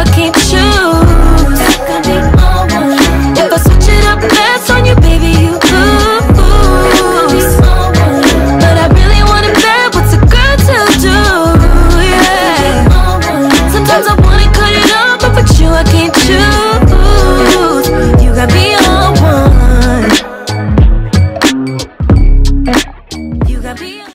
I can't choose